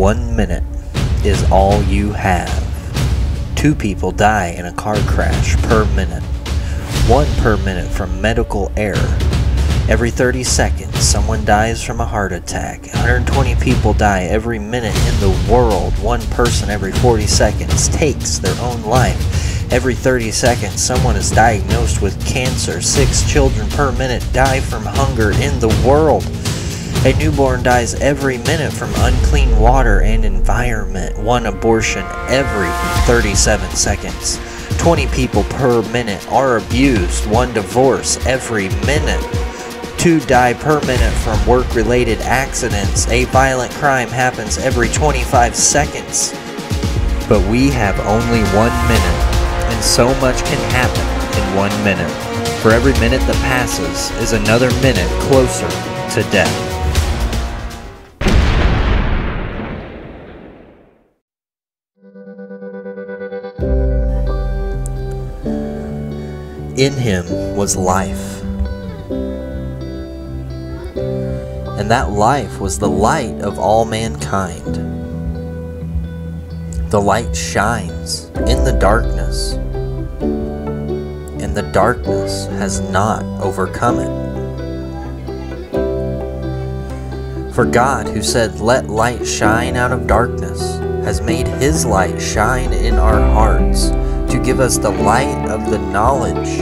one minute is all you have. Two people die in a car crash per minute. One per minute from medical error. Every 30 seconds, someone dies from a heart attack. 120 people die every minute in the world. One person every 40 seconds takes their own life. Every 30 seconds, someone is diagnosed with cancer. Six children per minute die from hunger in the world. A newborn dies every minute from unclean water and environment. One abortion every 37 seconds. 20 people per minute are abused. One divorce every minute. Two die per minute from work related accidents. A violent crime happens every 25 seconds. But we have only one minute, and so much can happen in one minute. For every minute that passes is another minute closer to death. In him was life. And that life was the light of all mankind. The light shines in the darkness, and the darkness has not overcome it. For God, who said, Let light shine out of darkness, has made his light shine in our hearts give us the light of the knowledge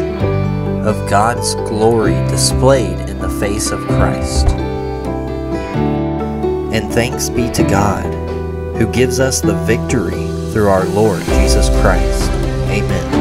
of God's glory displayed in the face of Christ. And thanks be to God, who gives us the victory through our Lord Jesus Christ. Amen.